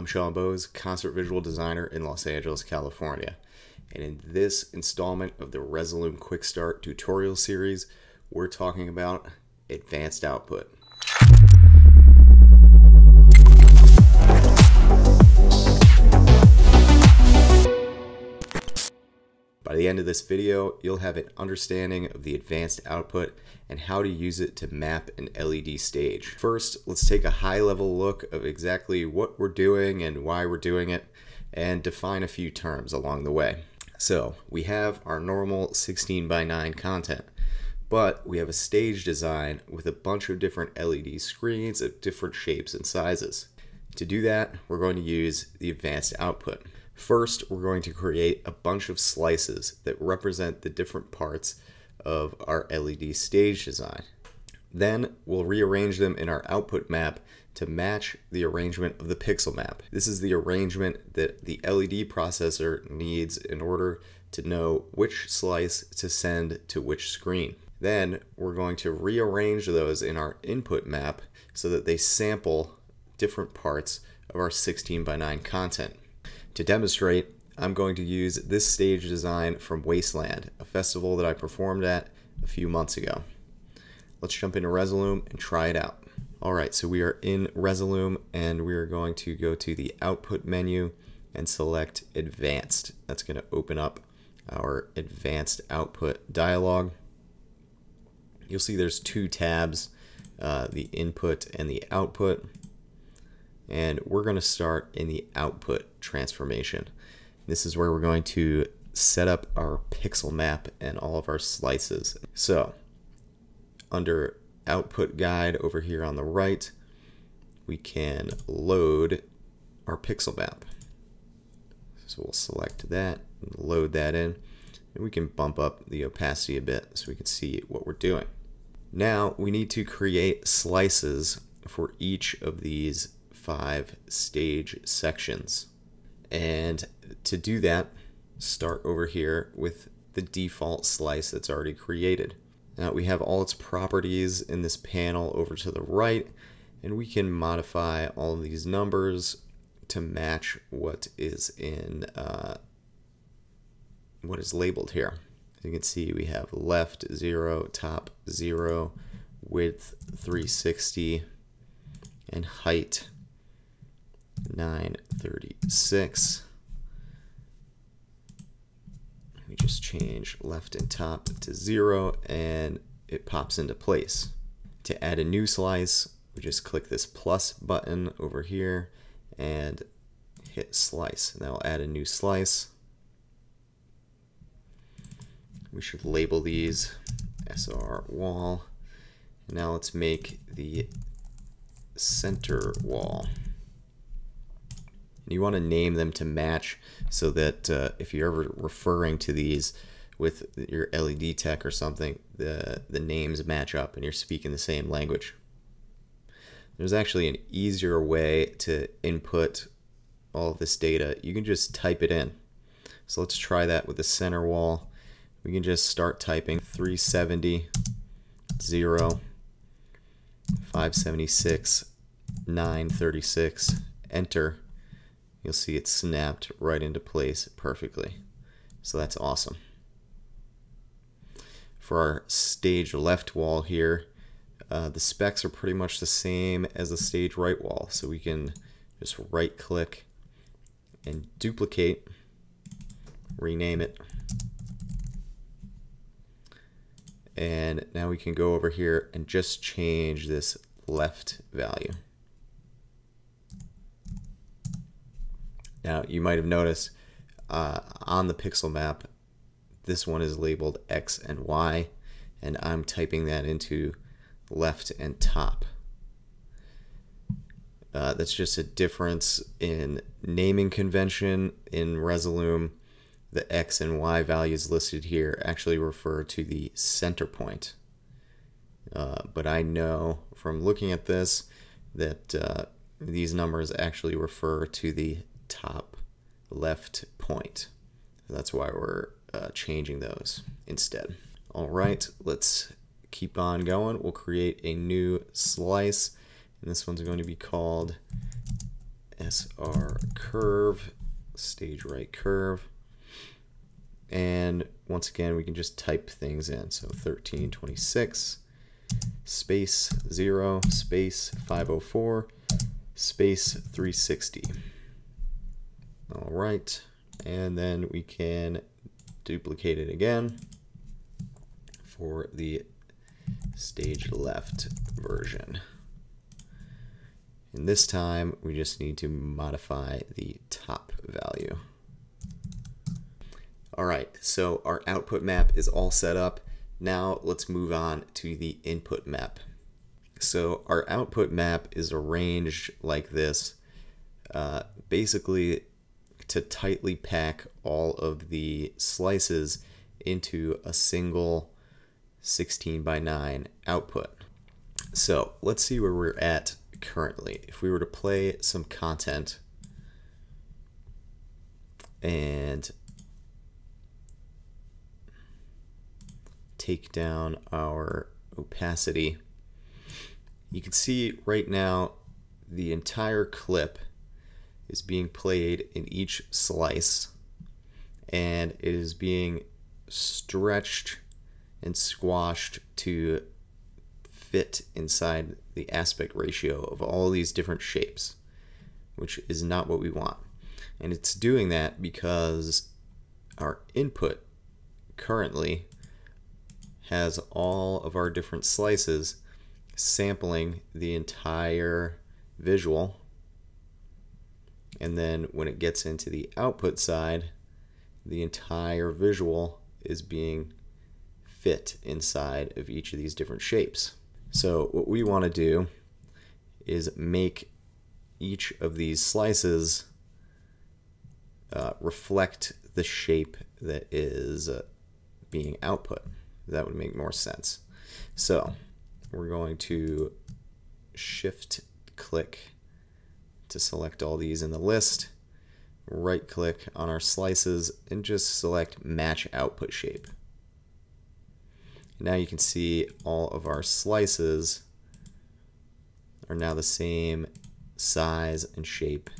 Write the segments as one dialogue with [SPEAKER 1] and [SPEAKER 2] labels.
[SPEAKER 1] I'm Sean Bowes, concert visual designer in Los Angeles, California. And in this installment of the Resolume Quick Start tutorial series, we're talking about advanced output. By the end of this video, you'll have an understanding of the advanced output and how to use it to map an LED stage. First, let's take a high level look of exactly what we're doing and why we're doing it and define a few terms along the way. So we have our normal 16 by 9 content, but we have a stage design with a bunch of different LED screens of different shapes and sizes. To do that, we're going to use the advanced output. First, we're going to create a bunch of slices that represent the different parts of our LED stage design. Then we'll rearrange them in our output map to match the arrangement of the pixel map. This is the arrangement that the LED processor needs in order to know which slice to send to which screen. Then we're going to rearrange those in our input map so that they sample different parts of our 16 by 9 content. To demonstrate, I'm going to use this stage design from Wasteland, a festival that I performed at a few months ago. Let's jump into Resolume and try it out. Alright, so we are in Resolume and we are going to go to the output menu and select advanced. That's going to open up our advanced output dialog. You'll see there's two tabs, uh, the input and the output and we're going to start in the output transformation. This is where we're going to set up our pixel map and all of our slices. So under output guide over here on the right, we can load our pixel map. So we'll select that, and load that in, and we can bump up the opacity a bit so we can see what we're doing. Now we need to create slices for each of these five stage sections. And to do that, start over here with the default slice that's already created. Now we have all its properties in this panel over to the right, and we can modify all of these numbers to match what is in uh, what is labeled here. As you can see, we have left 0, top 0, width 360, and height 936. We just change left and top to zero and it pops into place. To add a new slice, we just click this plus button over here and hit slice. And that will add a new slice. We should label these SR wall. Now let's make the center wall you want to name them to match so that uh, if you're ever referring to these with your LED tech or something, the, the names match up and you're speaking the same language. There's actually an easier way to input all this data. You can just type it in. So let's try that with the center wall. We can just start typing 370, 0, 576, 936, enter you'll see it snapped right into place perfectly. So that's awesome. For our stage left wall here, uh, the specs are pretty much the same as the stage right wall. So we can just right click and duplicate, rename it. And now we can go over here and just change this left value. Now, you might have noticed uh, on the pixel map, this one is labeled X and Y, and I'm typing that into left and top. Uh, that's just a difference in naming convention in Resolume. The X and Y values listed here actually refer to the center point. Uh, but I know from looking at this that uh, these numbers actually refer to the top left point. That's why we're uh, changing those instead. All right, let's keep on going. We'll create a new slice, and this one's going to be called SR curve, stage right curve. And once again, we can just type things in. So 1326 space 0 space 504 space 360. All right, and then we can duplicate it again for the stage left version. And this time we just need to modify the top value. All right, so our output map is all set up. Now let's move on to the input map. So our output map is arranged like this, uh, basically to tightly pack all of the slices into a single 16 by 9 output. So let's see where we're at currently. If we were to play some content and take down our opacity, you can see right now the entire clip is being played in each slice and it is being stretched and squashed to fit inside the aspect ratio of all these different shapes, which is not what we want. And it's doing that because our input currently has all of our different slices sampling the entire visual. And then when it gets into the output side, the entire visual is being fit inside of each of these different shapes. So what we want to do is make each of these slices uh, reflect the shape that is uh, being output. That would make more sense. So we're going to shift click to select all these in the list, right click on our slices and just select match output shape. Now you can see all of our slices are now the same size and shape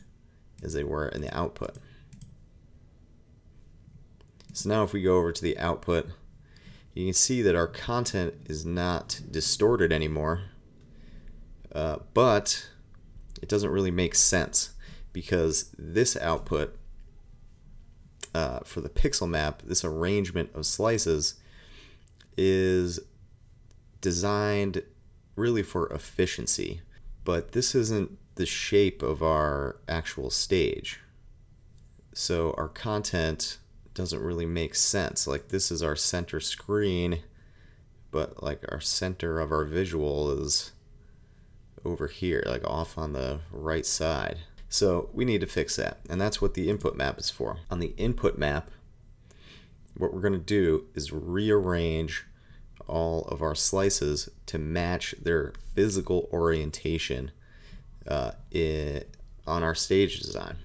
[SPEAKER 1] as they were in the output. So now if we go over to the output, you can see that our content is not distorted anymore, uh, but it doesn't really make sense because this output uh, for the pixel map, this arrangement of slices is designed really for efficiency, but this isn't the shape of our actual stage. So our content doesn't really make sense. Like this is our center screen, but like our center of our visual is over here, like off on the right side. So we need to fix that, and that's what the input map is for. On the input map, what we're going to do is rearrange all of our slices to match their physical orientation uh, in, on our stage design.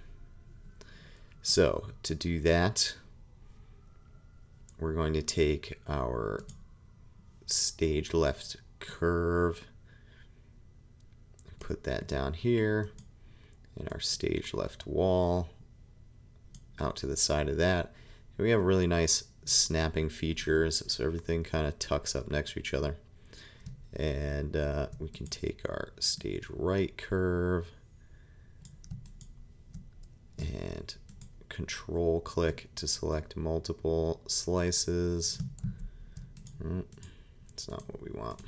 [SPEAKER 1] So to do that, we're going to take our stage left curve, put that down here, and our stage left wall out to the side of that. And we have really nice snapping features, so everything kind of tucks up next to each other. And uh, we can take our stage right curve and control click to select multiple slices. Mm, it's not what we want.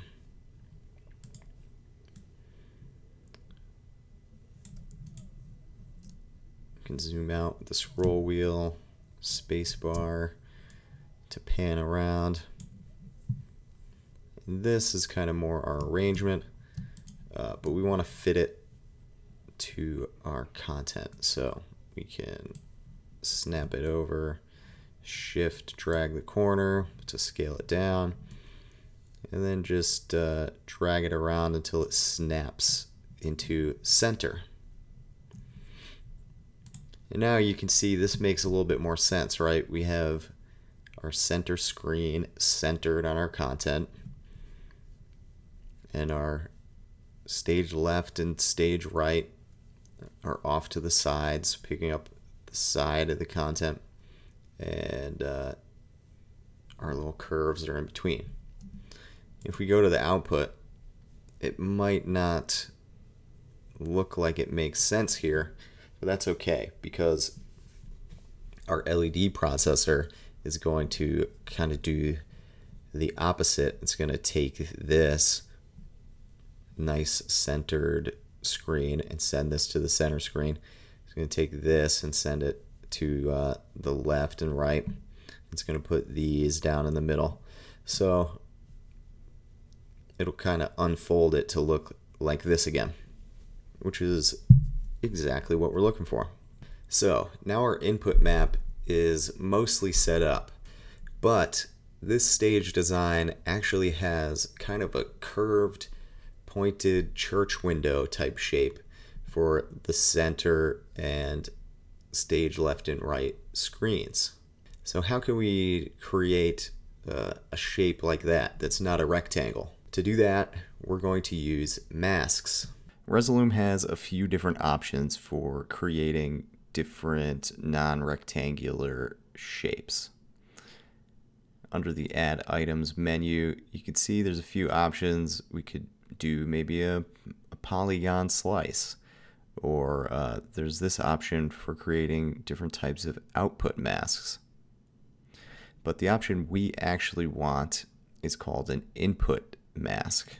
[SPEAKER 1] Can zoom out with the scroll wheel, spacebar to pan around. And this is kind of more our arrangement, uh, but we want to fit it to our content. So we can snap it over, shift drag the corner to scale it down, and then just uh, drag it around until it snaps into center. And now you can see this makes a little bit more sense, right? We have our center screen centered on our content and our stage left and stage right are off to the sides, picking up the side of the content, and uh, our little curves are in between. If we go to the output, it might not look like it makes sense here, but that's okay because our LED processor is going to kind of do the opposite. It's going to take this nice centered screen and send this to the center screen. It's going to take this and send it to uh, the left and right. It's going to put these down in the middle. So it'll kind of unfold it to look like this again, which is exactly what we're looking for. So now our input map is mostly set up, but this stage design actually has kind of a curved, pointed church window type shape for the center and stage left and right screens. So how can we create uh, a shape like that that's not a rectangle? To do that, we're going to use masks. Resolume has a few different options for creating different non-rectangular shapes. Under the add items menu, you can see there's a few options. We could do maybe a, a polygon slice or uh, there's this option for creating different types of output masks. But the option we actually want is called an input mask.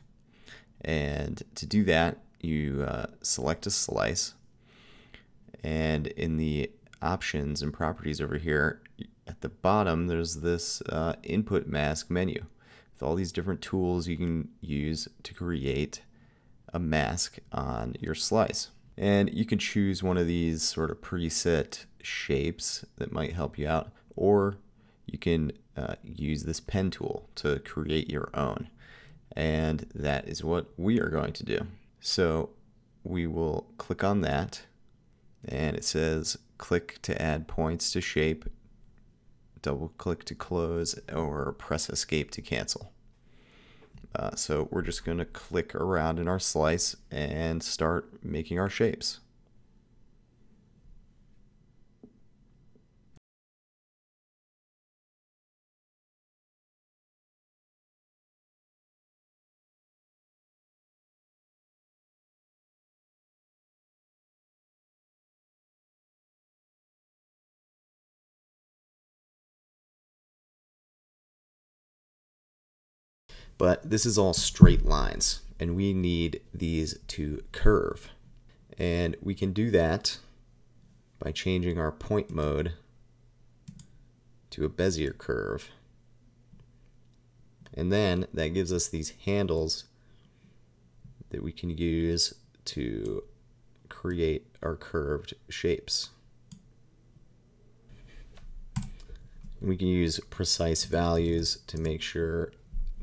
[SPEAKER 1] And to do that, you uh, select a slice and in the options and properties over here, at the bottom, there's this uh, input mask menu with all these different tools you can use to create a mask on your slice. And you can choose one of these sort of preset shapes that might help you out, or you can uh, use this pen tool to create your own. And that is what we are going to do. So we will click on that and it says click to add points to shape, double click to close, or press escape to cancel. Uh, so we're just going to click around in our slice and start making our shapes. But this is all straight lines, and we need these to curve. And we can do that by changing our point mode to a Bezier curve. And then that gives us these handles that we can use to create our curved shapes. We can use precise values to make sure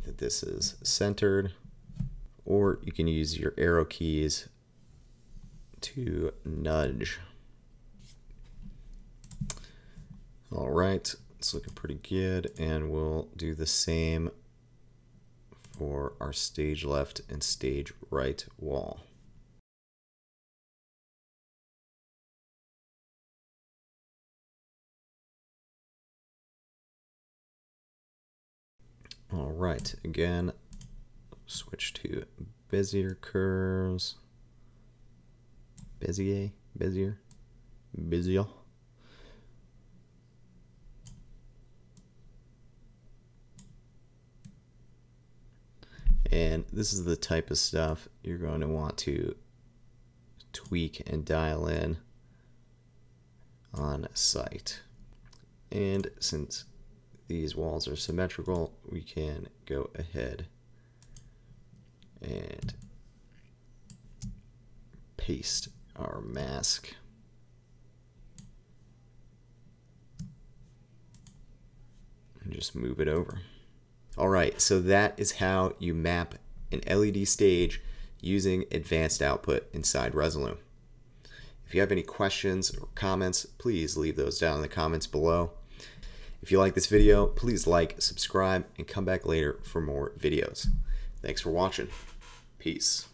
[SPEAKER 1] that this is centered, or you can use your arrow keys to nudge. All right, it's looking pretty good, and we'll do the same for our stage left and stage right wall. All right, again, switch to Bezier curves. Bezier, Bezier, Bezier. And this is the type of stuff you're going to want to tweak and dial in on site. And since these walls are symmetrical, we can go ahead and paste our mask. And just move it over. All right, so that is how you map an LED stage using advanced output inside Resolume. If you have any questions or comments, please leave those down in the comments below. If you like this video, please like, subscribe, and come back later for more videos. Thanks for watching. Peace.